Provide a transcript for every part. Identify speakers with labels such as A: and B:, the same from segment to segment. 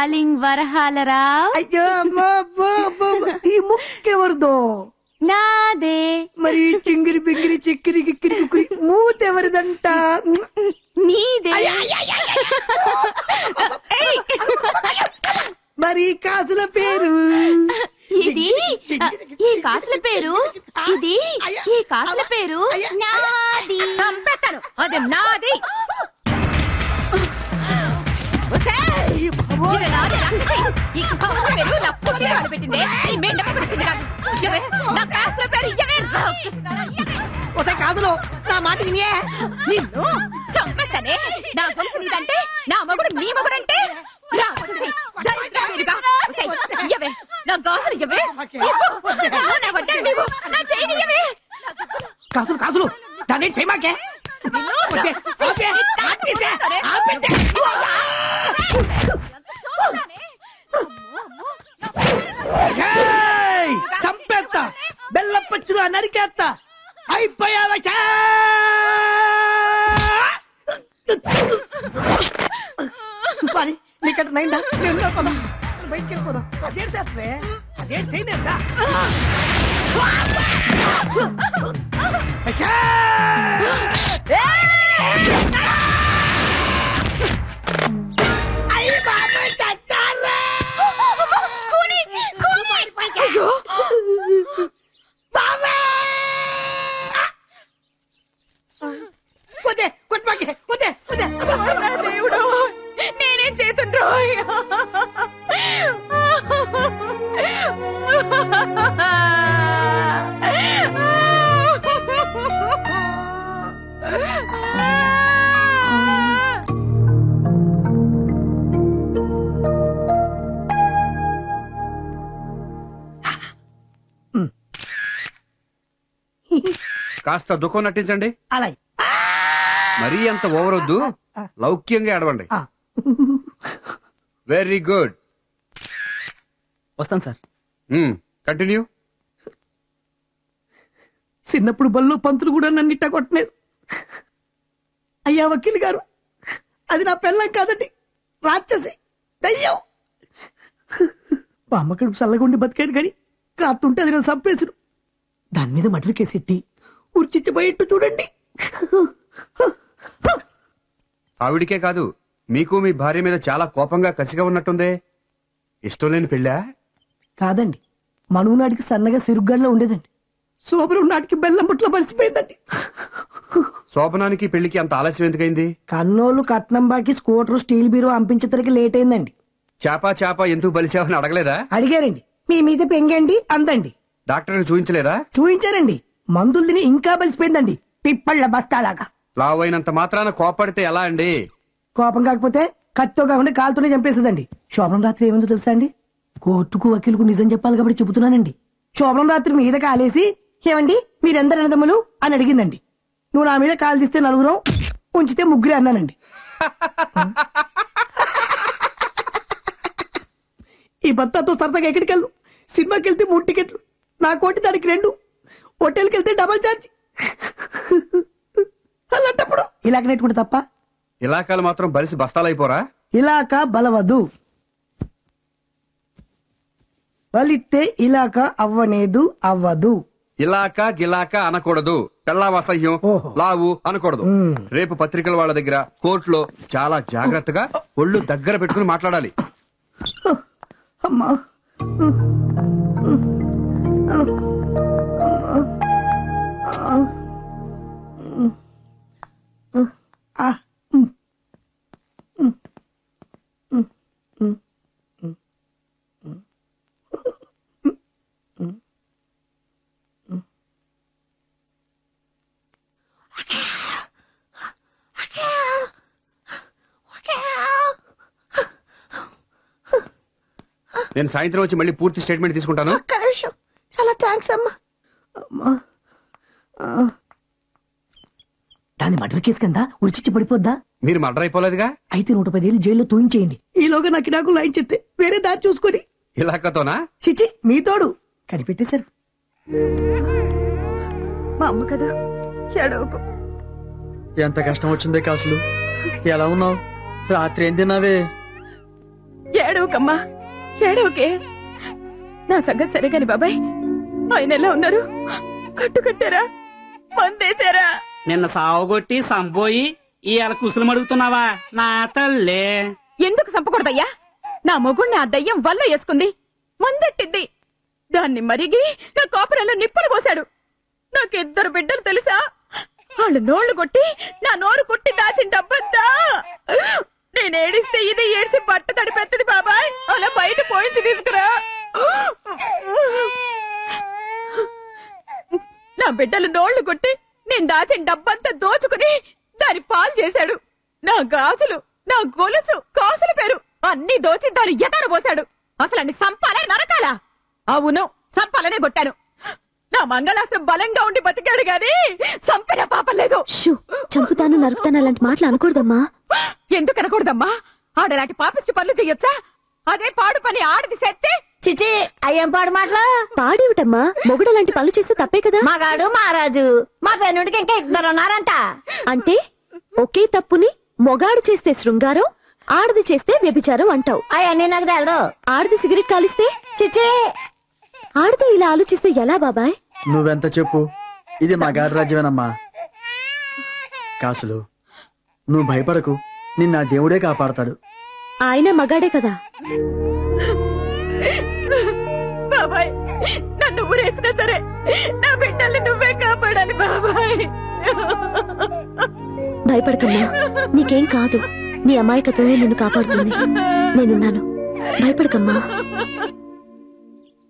A: Darling Varahala Rao
B: అయ్యో అమ్మా, అబ్బా, అబ్బా, అబ్బా. ఈ ముక్కెవరిదో?
A: నాదే.
B: మరి చింగిరి పింగిరి చిక్కిరి గిక్కిరి కుక్కిరి మూతెవరిదంట?
A: నీదే.
B: మరి ఈ కాసుల పేరు?
A: ఇది ఈ కాసుల పేరు? ఇది ఈ కాసుల పేరు? నాది.
C: చంపేస్తాను. అది నాది. ఒసేయ్! ఈ కౌల పేరు నా పుట్టి వాళ్ళు పెట్టిందే. ఈ మెండమ పెట్టింది కాదు. ఇయ్యవే, నా కాసుల పేరు ఇయ్యవే.
B: ఒసే కాదులో నా మాట వినియే
C: నిన్ను చంపేస్తానే నా గొలుసు నీదంటే నా మగుడు నీ దరిద్ర పేరుగా. ఒసేయ్, ఇయ్యవే, నా గాజులు ఇయ్యవే. నా వడ్డాను నీవు. నా చెయ్యి ఇయ్యవే.
B: కాసులు కాసులు దాన్ని చేయమాకే ఒసే, ఆపే, ఆపేసే, ఆపేసే. బెల్లపచ్చులు నరికేస్తా. అయిపోయావా చా! మరి నీకట నైందా? నేను పదం. బయటికి వెళ్ళిపోదాం అదేం చేస్తే అదేం చేయలేదా?
D: కాస్త దుఃఖం నటించండి.
B: అలాగే.
D: మరీ అంత ఓవర్ వద్దు లౌక్యంగా ఏడవండి.
B: ఆ.
D: వెరీ గుడ్
E: వస్తాను సార్.
D: కంటిన్యూ
B: చిన్నప్పుడు బల్లో పంతులు కూడా నన్ను ఇట్టా కొట్టలేదు. అయ్యా వకీల్ గారు అది నా పెళ్ళం కాదండి. రాక్షసి దయ్యం. మా అమ్మకడు చల్లగుండి బతికాను కానీ కాతుంటే అది నేను చంపేసుడు దాని మీద మటర్ కేసెట్టి ఉరిచిచ్చిపోయేట్టు చూడండి.
D: ఆవిడికే కాదు మీకు మీ భార్య మీద చాలా కోపంగా కసిగా ఉన్నట్టుందే. ఇష్టం లేని పెళ్ళా?
B: కాదండి. మనువు నాటికి సన్నగా సిరుగ్గాల్లో ఉండేదండి. సోబరు నాటికి బెల్లం బుట్లో బలిసిపోయిందండి
D: శోభనానికి పెళ్ళికి అంత ఆలస్యం ఎందుకైంది?
B: కన్నోళ్ళు కట్నం బాకి స్కూటర్ స్టీల్ బీరో అంపించేసరికి లేట్ అయిందండి.
D: చాపా చాపా ఎందుకు బలిచావని అడగలేదా?
B: అడిగారండి. మీ మీద పెంగండి అందండి.
D: డాక్టర్ని చూపించలేదా
B: చూయించారండి. మందులు తిని ఇంకా బలిసిపోయిందండి. పిప్పళ్ళ బస్తాలాగా.
D: లావు అయినంత మాత్రాన కోపడితే ఎలా అండి?
B: కోపం కాకపోతే కత్తితో కాకుండా కాలుతోనే చంపేసేదండి శోభనం రాత్రి ఏముందో తెలుసా అండి? కోర్టుకు వకీలుకు నిజం చెప్పాలి కాబట్టి చెబుతున్నానండి. శోభనం రాత్రి మీద కాలేసి ఏమండి మీరెందరు అన్నదమ్ములు? అని అడిగిందండి. నువ్వు నా మీద కాలు తీస్తే నలుగురం ఉంచితే ముగ్గురే అన్నానండి. ఈ భర్తతో సరదాగా ఎక్కడికి వెళ్ళు సినిమాకి వెళ్తే మూడు టికెట్లు. నా కోటి దానికి రెండు. హోటల్కి వెళ్తే డబల్ ఛార్జ్. అలాంటప్పుడు ఇలాగ నెట్టుకుంటే తప్ప.
D: ఇలాకాలు మాత్రం బలిసి బస్తాలైపోరా?
B: ఇలాక బలవదు. బలిస్తే ఇలాక అవ్వనేదు అవ్వదు.
D: ఇలాక గిలాక అనకూడదు. పెళ్ళాం అసహ్యం
B: ఓహో.
D: లావు అనకూడదు.
B: మ్మ్.
D: రేపు పత్రికల వాళ్ళ దగ్గర కోర్టులో చాలా జాగ్రత్తగా ఒళ్ళు దగ్గర పెట్టుకుని మాట్లాడాలి.
B: అమ్మా.
D: నేను సాయంత్రం వచ్చి మళ్ళీ పూర్తి స్టేట్మెంట్ తీసుకుంటాను
B: ఒక్క నిమిషం చాలా థ్యాంక్స్ అమ్మా అమ్మా ఆ. దాని మర్డర్ కేసు కింద ఉరిచిచ్చి పడిపోద్దా?
D: మీరు మర్డర్ అయిపోలేదుగా?
B: అయితే నూట పదేళ్ళు జైల్లో తూయించేయండి. ఈలోగా నాకు నాకు లైన్ చెప్తే వేరే దారి చూసుకొని.
D: ఇలాకతోనా
B: చిచి మీ తోడు. కనిపెట్టేశారు
C: మా అమ్మ కదా చెడవకు
E: ఎంత కష్టం వచ్చిందే కాసులు? ఎలా ఉన్నావు? రాత్రి ఏం తిన్నావే?
C: ఏడవకు ఏడవకమ్మా ఏడవకే. నా సంగతి సరే కాని బాబాయ్ ఆయన ఎలా ఉన్నారు? కట్టు కట్టారా? మందేశారా?
E: నిన్న సావుగొట్టి సంపోయి ఇవాళ కుసులు అడుగుతున్నావా నా తల్లే.
C: ఎందుకు చంపకూడదయ్యా నా మొగుణ్ణి ఆ దయ్యం వల్ల వేసుకుంది. మందెట్టింది. దాన్ని మరిగి నా కోపరంలో నిప్పులు పోశాడు. నాకిద్దరు బిడ్డలు తెలుసా? వాళ్ళు నోళ్ళు కొట్టి నా నోరు కొట్టి దాచిన డబ్బంతా. నేను ఏడిస్తే ఇది ఏడిసి బట్ట తడిపెత్తది బాబాయ్. అలా బయట పోయించి తీసుకురా. నా బిడ్డలు నోళ్ళు కొట్టి నేను దాచిన డబ్బంతా దోచుకుని దాని పాలు చేశాడు. నా గాజులు నా గొలుసు కాసుల పేరు అన్ని దోచి దాని ఎదర పోశాడు. అసలు అన్ని సంపాలే నరకాలా. అవును సంపాలనే కొట్టాను. నా మంగళాస్త్రం బలంగా ఉండి బతికాడు గాని సంపిన పాపం లేదు.
F: చంపుతాను నరుకుతాను అలాంటి మాటలు అనకూడదమ్మా.
C: ఎందుకు అనకూడదమ్మా ఆడలాంటి పాపిష్టి పనులు చెయ్యొచ్చా అదే పాడు పని ఆడది సెత్తే
A: చిచి అయ్యం పాడు మాటలు?
F: పాడేవిటమ్మా మొగుడు అలాంటి పనులు చేస్తే తప్పే కదా?
A: మగాడు మహారాజు. మా పెన్నుడికి ఇంకా ఇద్దరు ఉన్నారంట.
F: అంటే ఒకే తప్పుని మొగాడు చేస్తే శృంగారం ఆడది చేస్తే వ్యభిచారం అంటావు.
A: అవన్నీ నాకు తెలదు.
F: ఆడది సిగరెట్ కాలిస్తే?
A: చిచి!
F: ఆడది ఇలా ఆలోచిస్తే ఎలా బాబాయ్?
B: నువ్వెంత చెప్పు? ఇది మా గాడి రాజ్యమేనమ్మా. కాసులు నువ్వు భయపడకు. నిన్న దేవుడే కాపాడతాడు.
F: ఆయన మగాడే కదా. భయపడకమ్మా నీకేం కాదు. నీ అమాయకత్వమే నిన్ను కాపాడుతుంది. నేనున్నాను. భయపడకమ్మా.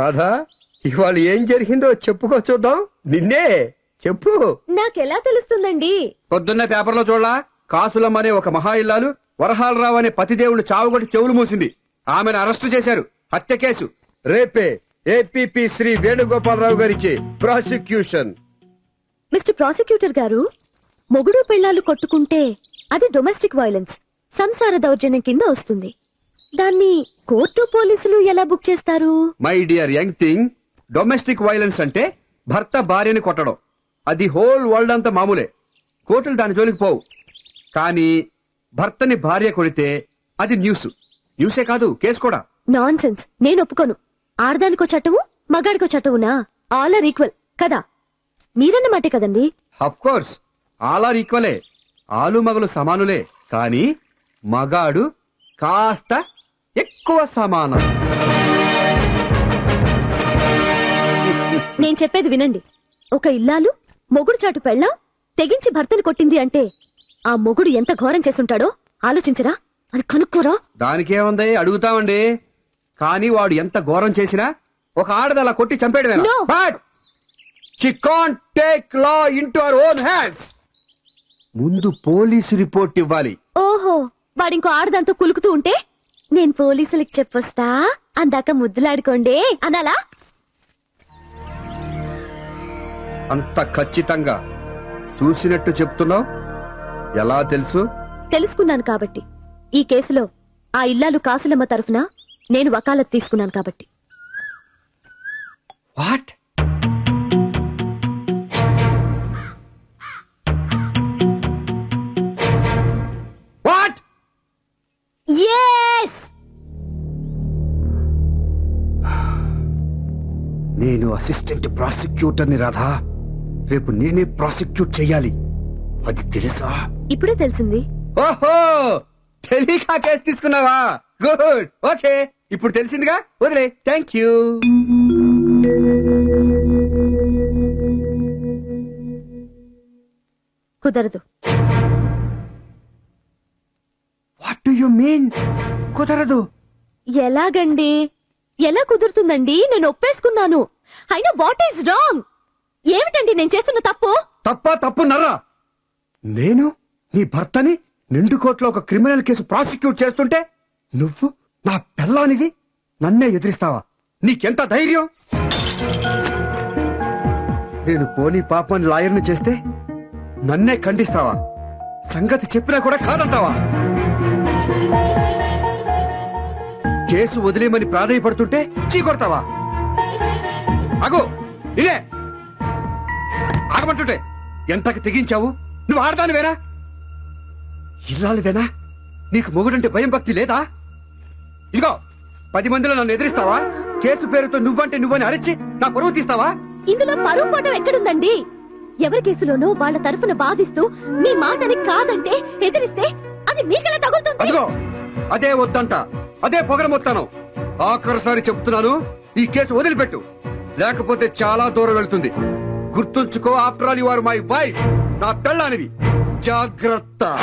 D: రాధా ఇవాళ ఏం జరిగిందో చెప్పుకో చూద్దాం. నిన్నే చెప్పు.
F: నాకెలా తెలుస్తుందండి?
D: పొద్దున్నే పేపర్లో చూడలా కాసులమ్మ అనే ఒక మహా ఇల్లాలు వరహాలరావు అనే పతిదేవుడు చావుగొట్టి చెవులు మూసింది. ఆమెను అరెస్టు చేశారు. హత్య కేసు. రేపే ఏపీపీ శ్రీ వేణుగోపాలరావు గారిచే ప్రాసిక్యూషన్.
F: మిస్టర్ ప్రాసిక్యూటర్ గారు మొగుడు పెళ్ళాలు కొట్టుకుంటే అది డొమెస్టిక్ వైలెన్స్ సంసార దౌర్జన్యం కింద వస్తుంది. దాన్ని కోర్టు పోలీసులు ఎలా బుక్ చేస్తారు?
D: My dear young thing domestic violence అంటే భర్త భార్యని కొట్టడం. అది హోల్ వరల్డ్ అంతా మామూలే. కోర్టులు దాని జోలికి పోవు. కానీ భర్తని భార్య కొడితే అది న్యూస్. న్యూసే కాదు కేసు కూడా.
F: నాన్ సెన్స్ నేను ఒప్పుకోను. ఆడదానికో చట్టము మగాడికో చట్టమునా? All are equal. కదా. మీరన్నమాటే కదండి?
D: అఫ్ కోర్స్ ఆల్ ఆర్ ఈక్వలే. ఆలు మగలు సమానులే. కానీ మగాడు కాస్త ఎక్కువ సమానం.
F: నేను చెప్పేది వినండి. ఒక ఇల్లాలు మొగుడు చాటు పెళ్ళాం తెగించి భర్తని కొట్టింది అంటే ఆ మొగుడు ఎంత ఘోరం చేసుంటాడో ఆలోచించరా? అది కనుక్కోరా?
D: దానికేముంది? అడుగుతామండి. కానీ వాడు ఎంత ఘోరం చేసినా ఒక ఆడది అలా కొట్టి. But she can't take law into our own hands ముందు పోలీసు రిపోర్ట్ ఇవ్వాలి.
F: ఓహో వాడింకో ఆడదాంతో కులుకుతూ ఉంటే? నేను పోలీసులకు చెప్పొస్తా? అందాక ముద్దులాడుకోండి అనాలా?
D: అంత ఖచ్చితంగా. చూసినట్టు చెప్తున్నావు? ఎలా తెలుసు?
F: తెలుసుకున్నాను కాబట్టి. ఈ కేసులో ఆ ఇల్లాలు కాసులమ్మ తరఫున నేను వకాలత్ తీసుకున్నాను కాబట్టి.
D: వాట్?
F: ఎస్
D: నేను అసిస్టెంట్ ప్రాసిక్యూటర్ని రాధా. రేపు నేనే ప్రాసిక్యూట్ చెయ్యాలి. అది తెలుసా?
F: ఇప్పుడే తెలిసింది.
D: ఓహో! తెలియక కేసు తీసుకున్నావా? గుడ్! ఓకే! ఇప్పుడు తెలిసిందిగా? వదిలే. థ్యాంక్ యూ
F: కుదరదు.
D: కుదరదు.
F: ఎలాగండి? ఎలా కుదురుతుందండి? నేను ఒప్పేసుకున్నాను. అయినా వాట్ ఈస్ రాంగ్? ఏమిటండి నేను చేస్తున్న తప్పు?
D: తప్ప తప్పు నర్రా. నేను నీ భర్తని నిండు కోర్టులో ఒక క్రిమినల్ కేసు ప్రాసిక్యూట్ చేస్తుంటే నువ్వు నా పెళ్ళానివి నన్నే ఎదిరిస్తావా? నీకెంత ధైర్యం? నేను పోనీ పాపని లాయర్ని చేస్తే నన్నే ఖండిస్తావా? సంగతి చెప్పినా కూడా కాదంటావా? కేసు వదిలేమని ప్రాధాయపడుతుంటే చీకొడతావా అగో ఇదే ఆగమంటుంటే ఎంతకి తెగించావు? నువ్వు ఆడదానివేనా ఇల్లాలివేనా నీకు మొగుడంటే భయం భక్తి లేదా? ఇదిగో పది మందిలో నన్ను ఎదిరిస్తావా? కేసు పేరుతో నువ్వంటే నువ్వని అరిచి నా పరువు తీస్తావా?
F: ఇందులో పరువు పోవటం ఎక్కడుందండి? ఎవరి కేసులోనూ వాళ్ళ తరఫున బాధిస్తూ మీ మాటని కాదంటే ఎదిరిస్తే అది మీకెలా తగులుతుంది?
D: అదిగో అదే వద్దంట. అదే పొగరమొత్తాను. ఆఖరిసారి చెప్తున్నాను ఈ కేసు వదిలిపెట్టు. లేకపోతే చాలా దూరం వెళ్తుంది. గుర్తుంచుకో after all you are my wife. నా పెళ్ళానివి. జాగ్రత్త.